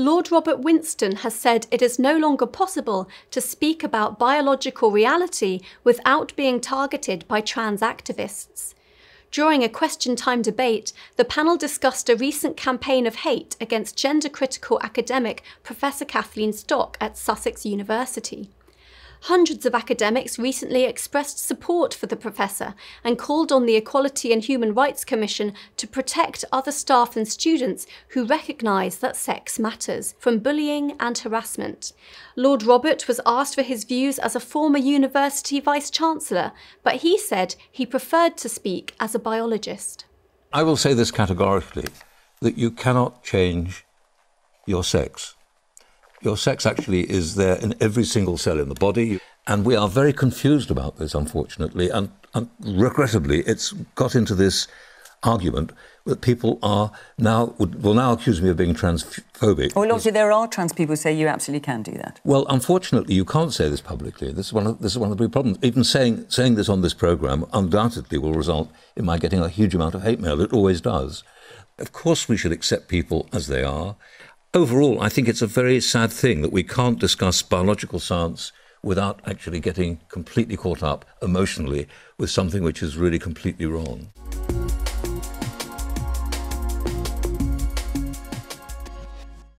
Lord Robert Winston has said it is no longer possible to speak about biological reality without being targeted by trans activists. During a question time debate, the panel discussed a recent campaign of hate against gender critical academic Professor Kathleen Stock at Sussex University. Hundreds of academics recently expressed support for the professor and called on the Equality and Human Rights Commission to protect other staff and students who recognise that sex matters from bullying and harassment. Lord Robert was asked for his views as a former university vice chancellor, but he said he preferred to speak as a biologist. I will say this categorically that you cannot change your sex. Your sex actually is there in every single cell in the body. And we are very confused about this, unfortunately. And, and regrettably, it's got into this argument that people are now will now accuse me of being transphobic. Well, obviously there are trans people who say you absolutely can do that. Well, unfortunately, you can't say this publicly. This is one of this is one of the big problems. Even saying saying this on this program undoubtedly will result in my getting a huge amount of hate mail. It always does. Of course, we should accept people as they are. Overall, I think it's a very sad thing that we can't discuss biological science without actually getting completely caught up emotionally with something which is really completely wrong.